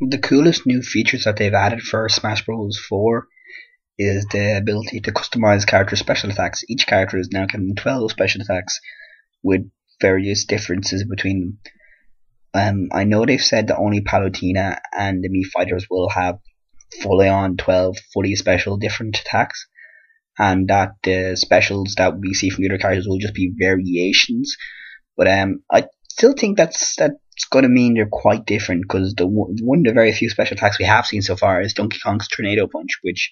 The coolest new features that they've added for Smash Bros. 4 is the ability to customize character special attacks. Each character is now given 12 special attacks with various differences between them. Um, I know they've said that only Palutena and the Mii fighters will have fully on 12 fully special different attacks, and that the specials that we see from the other characters will just be variations. But um, I still think that's that's going to mean they're quite different because the one of the very few special attacks we have seen so far is Donkey Kong's Tornado Punch, which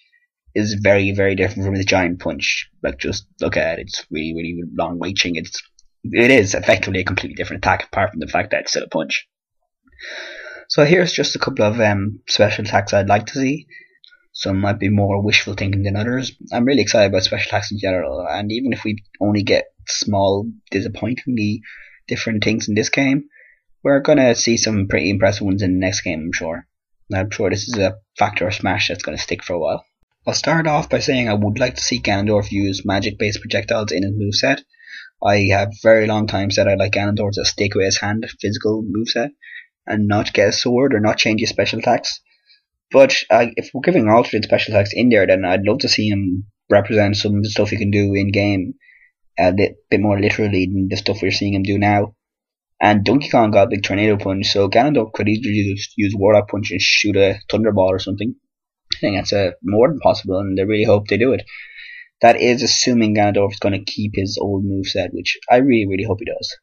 is very very different from the Giant Punch. Like just look at it; it's really really long reaching. It's it is effectively a completely different attack, apart from the fact that it's still a punch. So here's just a couple of um, special attacks I'd like to see. Some might be more wishful thinking than others. I'm really excited about special attacks in general, and even if we only get small, disappointingly different things in this game, we're gonna see some pretty impressive ones in the next game, I'm sure. I'm sure this is a factor of Smash that's gonna stick for a while. I'll start off by saying I would like to see Ganondorf use magic-based projectiles in his moveset. I have very long time said I'd like Ganondorf to stick with his hand physical moveset and not get a sword or not change his special attacks. But uh, if we're giving alternate special attacks in there, then I'd love to see him represent some of the stuff he can do in game a bit more literally than the stuff we're seeing him do now. And Donkey Kong got a big tornado punch, so Ganondorf could easily use, use Warlock Punch and shoot a Thunderball or something. I think that's a more than possible, and I really hope they do it. That is assuming Ganondorf is going to keep his old move set, which I really, really hope he does.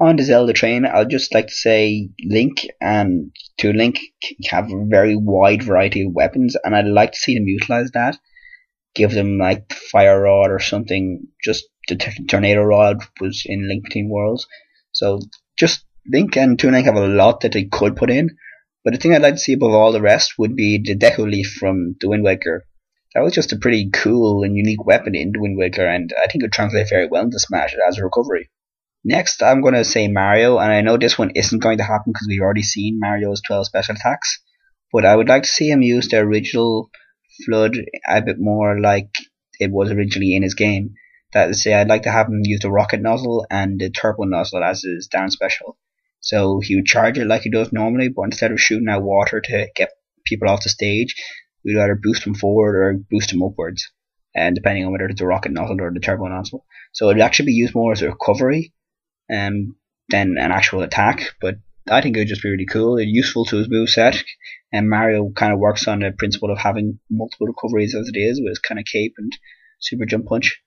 On the Zelda train, I'd just like to say Link and Toon Link have a very wide variety of weapons, and I'd like to see them utilize that. Give them like Fire Rod or something. Just the t- Tornado Rod was in Link Between Worlds, so just Link and Toon Link have a lot that they could put in. But the thing I'd like to see above all the rest would be the Deku Leaf from the Wind Waker. That was just a pretty cool and unique weapon in the Wind Waker, and I think it would translate very well into Smash as a recovery. Next, I'm going to say Mario, and I know this one isn't going to happen because we've already seen Mario's 12 special attacks, but I would like to see him use the original FLUDD a bit more like it was originally in his game. That is, say, I'd like to have him use the rocket nozzle and the turbo nozzle as his down special. So he would charge it like he does normally, but instead of shooting out water to get people off the stage, we'd either boost him forward or boost him upwards, and depending on whether it's the rocket nozzle or the turbo nozzle. So it'd actually be used more as a recovery um, than an actual attack. But I think it would just be really cool and useful to his move set. And Mario kind of works on the principle of having multiple recoveries as it is with his kind of cape and super jump punch.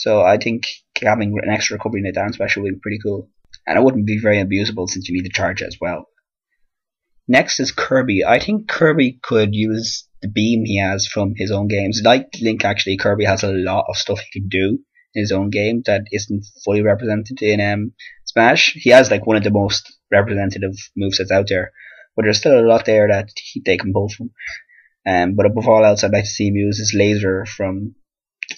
So I think having an extra recovery in a down special would be pretty cool. And it wouldn't be very abusable since you need to charge as well. Next is Kirby. I think Kirby could use the beam he has from his own games. Like Link, actually, Kirby has a lot of stuff he can do in his own game that isn't fully represented in um, Smash. He has like one of the most representative movesets out there, but there's still a lot there that he, they can pull from. Um, but above all else, I'd like to see him use his laser from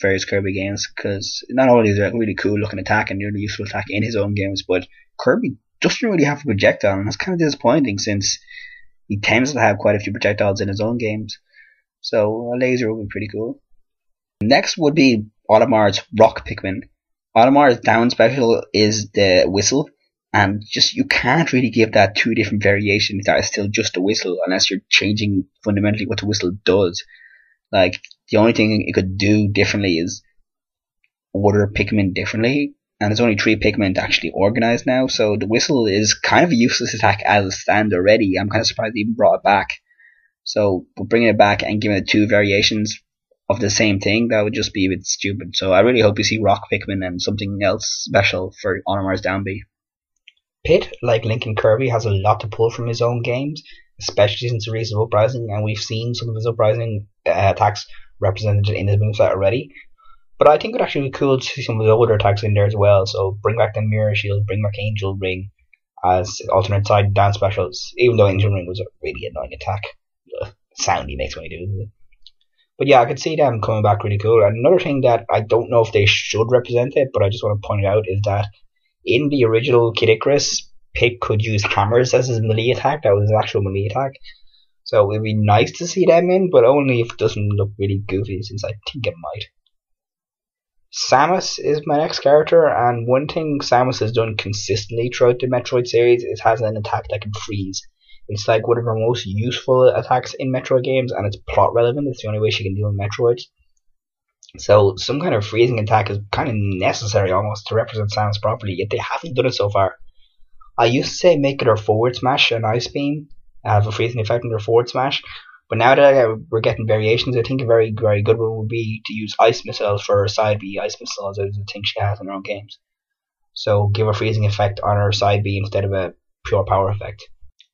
various Kirby games because not only is it a really cool looking attack and really useful attack in his own games, but Kirby doesn't really have a projectile, and that's kind of disappointing since he tends to have quite a few projectiles in his own games. So a laser would be pretty cool. Next would be Olimar's Rock Pikmin. Olimar's down special is the whistle, and just you can't really give that two different variations that is still just a whistle unless you're changing fundamentally what the whistle does. Like the only thing it could do differently is order Pikmin differently, and there's only three Pikmin actually organized now, so the whistle is kind of a useless attack as it stands already. I'm kind of surprised they even brought it back. So bringing it back and giving it two variations of the same thing, that would just be a bit stupid. So I really hope you see Rock Pikmin and something else special for Olimar's Down B. Pit, like Link and Kirby, has a lot to pull from his own games, especially since the of Uprising, and we've seen some of his Uprising uh, attacks represented in his moveset already. But I think it would actually be cool to see some of the older attacks in there as well. So bring back the Mirror Shield, bring back Angel Ring as alternate side down specials, even though Angel Ring was a really annoying attack. The sound he makes when he does it. But yeah, I could see them coming back really cool. And another thing that I don't know if they should represent it, but I just want to point out is that in the original Kid Icarus, Pit could use hammers as his melee attack. That was his actual melee attack. So it'd be nice to see them in, but only if it doesn't look really goofy, since I think it might. Samus is my next character, and one thing Samus has done consistently throughout the Metroid series is has an attack that can freeze. It's like one of her most useful attacks in Metroid games, and it's plot relevant. It's the only way she can deal with Metroid. So some kind of freezing attack is kind of necessary almost to represent Samus properly, yet they haven't done it so far. I used to say make it her forward smash and ice beam, Uh, have a freezing effect on her forward smash, but now that uh, we're getting variations, I think a very very good one would be to use ice missiles for her side B. Ice missiles is a thing she has in her own games. So give a freezing effect on her side B instead of a pure power effect.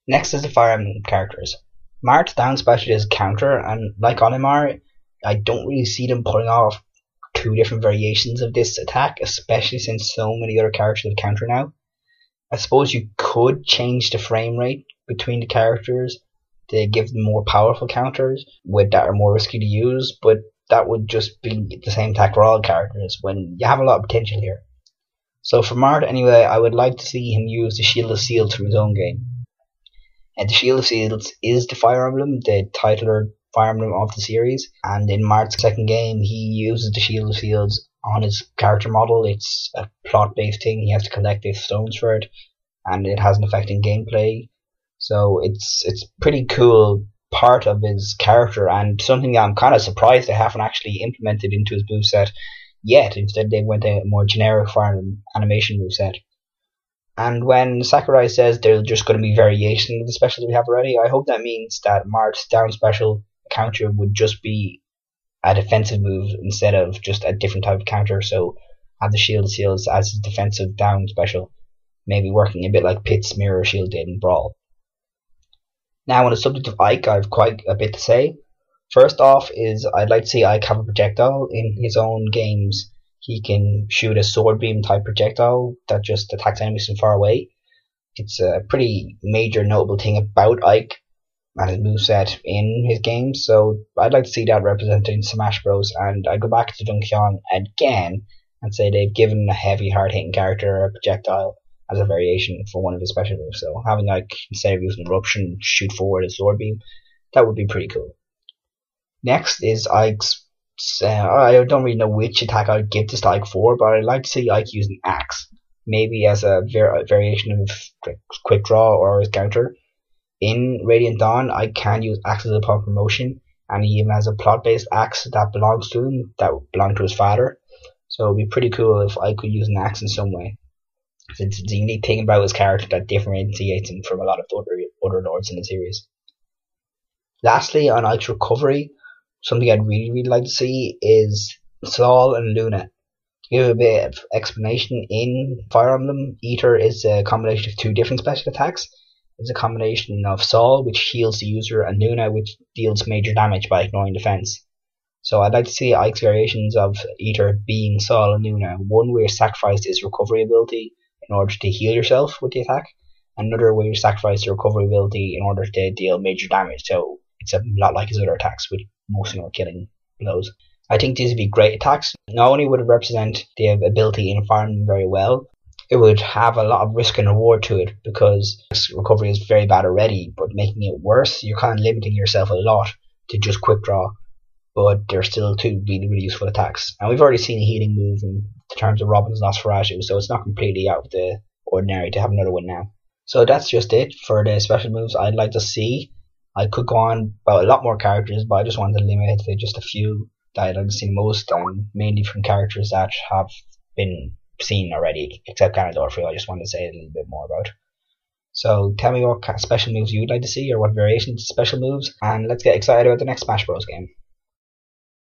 Next is the Fire Emblem characters. Marth's down special is counter, and like Olimar, I don't really see them pulling off two different variations of this attack, especially since so many other characters have counter now. I suppose you could change the frame rate between the characters to give them more powerful counters with that are more risky to use, but that would just be the same attack for all characters when you have a lot of potential here. So for Marth anyway, I would like to see him use the Shield of Seals from his own game. And the Shield of Seals is the Fire Emblem, the title Fire Emblem of the series. And in Marth's second game, he uses the Shield of Seals on his character model. It's a plot based thing. He has to collect these stones for it, and it has an effect in gameplay. So it's it's pretty cool part of his character and something I'm kind of surprised they haven't actually implemented into his moveset yet. Instead, they went a more generic Fire animation moveset. And when Sakurai says there's just going to be variation of the specials we have already, I hope that means that Marth's down special counter would just be a defensive move instead of just a different type of counter. So have the shield seals as his defensive down special, maybe working a bit like Pit's mirror shield did in Brawl. Now on the subject of Ike, I've quite a bit to say. First off is I'd like to see Ike have a projectile in his own games. He can shoot a sword beam type projectile that just attacks enemies from far away. It's a pretty major notable thing about Ike and his moveset in his games. So I'd like to see that represented in Smash Bros. And I go back to Donkey Kong again and say they've given a heavy, hard hitting character a projectile as a variation for one of his special moves. So having like instead of using eruption, shoot forward a sword beam, that would be pretty cool. Next is Ike's. Uh, I don't really know which attack I'd give this to Ike for, but I'd like to see Ike using axe, maybe as a var- variation of quick draw or his counter in Radiant Dawn, I can use axes upon promotion, and he even has a plot-based axe that belongs to him, that belonged to his father. So it'd be pretty cool if I could use an axe in some way. It's the unique thing about his character that differentiates him from a lot of other other lords in the series. Lastly, on Ike's recovery, something I'd really really like to see is Sol and Luna. To give a bit of explanation, in Fire Emblem, Aether is a combination of two different special attacks It's a combination of Sol, which heals the user, and Luna, which deals major damage by ignoring defense. So I'd like to see Ike's variations of Aether being Sol and Luna. One where sacrifice his recovery ability in order to heal yourself with the attack, another where you sacrifice your recovery ability in order to deal major damage. So it's a lot like his other attacks, with most of them killing blows. I think these would be great attacks. Not only would it represent the ability in Emblem very well, it would have a lot of risk and reward to it because recovery is very bad already, but making it worse, you're kind of limiting yourself a lot to just quick draw. But they're still two really, really useful attacks. And we've already seen a healing move in terms of Robin's Nosferatu, so it's not completely out of the ordinary to have another one now. So that's just it for the special moves I'd like to see. I could go on about a lot more characters, but I just wanted to limit it to just a few that I'd like to see most, and mainly from characters that have been seen already, except Ganondorf, I just wanted to say a little bit more about. So tell me what special moves you'd like to see or what variations of special moves, and let's get excited about the next Smash Bros. game.